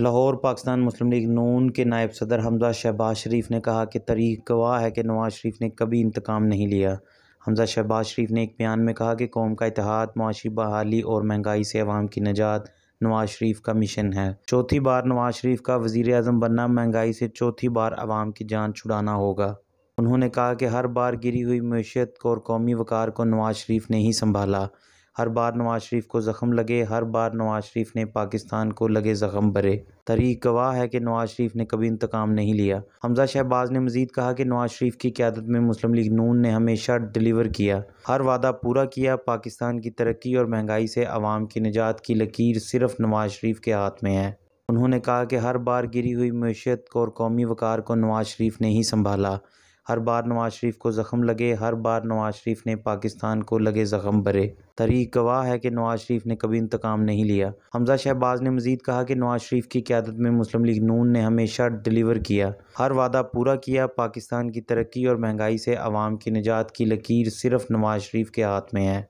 लाहौर, पाकिस्तान मुस्लिम लीग नून के नायब सदर हमजा शहबाज शरीफ ने कहा कि तरीक गवाह है कि नवाज़ शरीफ ने कभी इंतकाम नहीं लिया। हमजा शहबाज शरीफ ने एक बयान में कहा कि कौम का इतिहाद, मुआशी, बहाली और महँगाई से अवाम की नजात नवाज़ शरीफ का मिशन है। चौथी बार नवाज़ शरीफ का वज़ीर अजम बनना महँगाई से चौथी बार अवाम की जान छुड़ाना होगा। उन्होंने कहा कि हर बार गिरी हुई मीशत को और कौमी वकार को नवाज़ शरीफ ने ही संभाला। हर बार नवाज़ शरीफ को ज़ख्म लगे, हर बार नवाज़ शरीफ ने पाकिस्तान को लगे ज़ख्म भरे। तरीक गवाह है कि नवाज़ शरीफ ने कभी इंतकाम नहीं लिया। हमजा शहबाज ने मजीद कहा कि नवाज़ शरीफ की क्यादत में मुस्लिम लीग नून ने हमेशा डिलीवर किया। हर वादा पूरा किया, पाकिस्तान की तरक्की और महँगाई से आवाम की निजात की लकीर सिर्फ़ नवाज़ शरीफ के हाथ में है। उन्होंने कहा कि हर बार गिरी हुई मीशत और कौमी वकार को नवाज़ शरीफ ने ही संभाला। हर बार नवाज़ शरीफ को ज़ख्म लगे, हर बार नवाज़ शरीफ ने पाकिस्तान को लगे ज़ख्म भरे। तरी गवाह है कि नवाज़ शरीफ ने कभी इंतकाम नहीं लिया। हमजा शहबाज ने मजीद कहा कि नवाज़ शरीफ की क्यादत में मुस्लिम लीग नून ने हमेशा डिलीवर किया। हर वादा पूरा किया, पाकिस्तान की तरक्की और महँगाई से आवाम की निजात की लकीर सिर्फ़ नवाज़ शरीफ के हाथ में है।